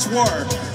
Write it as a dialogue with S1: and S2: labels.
S1: this war.